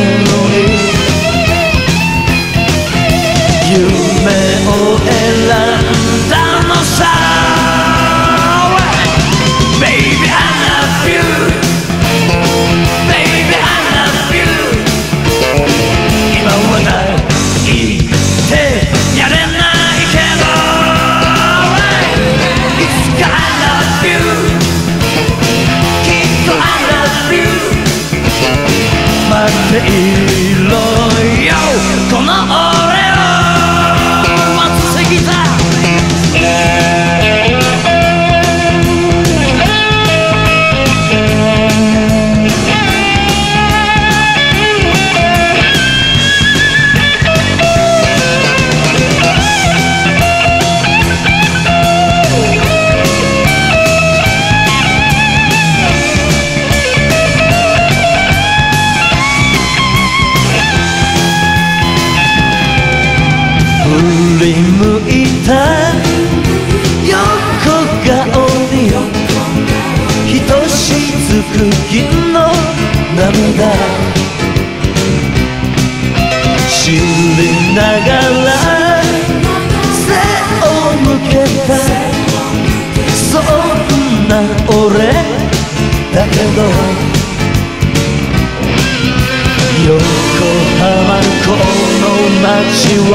のろよこの俺り向いた。横顔にひとしずく銀の涙。知りながら背を向けた。そんな俺だけど。横浜この街は